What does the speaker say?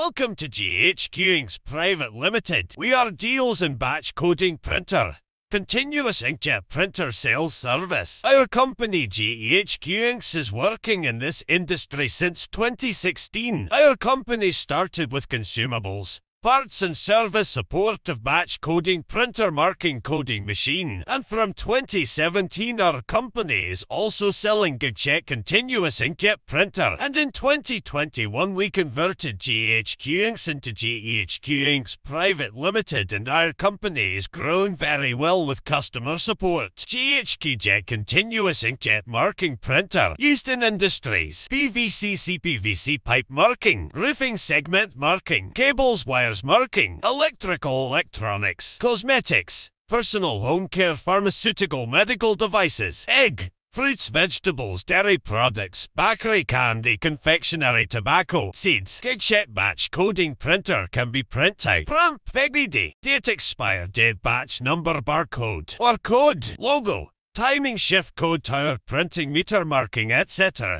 Welcome to GHQ Inc. Private Limited. We are deals in batch coding printer. Continuous inkjet printer sales service. Our company GHQ Inc. is working in this industry since 2016. Our company started with consumables, parts and service support of batch coding printer marking coding machine. And from 2017 our company is also selling GHQ Jet continuous inkjet printer. And in 2021 we converted GHQ Inc. into GHQ Inks Private Limited and our company is growing very well with customer support. GHQ Jet continuous inkjet marking printer used in industries, PVC CPVC pipe marking, roofing segment marking, cables marking, electrical electronics, cosmetics, personal home care, pharmaceutical, medical devices, egg, fruits, vegetables, dairy products, bakery candy, confectionery, tobacco, seeds. GHQ Jet batch coding printer can be print out. Prompt, VEGD, date expire, date batch number barcode, QR code, logo, timing shift code tower printing meter marking, etc.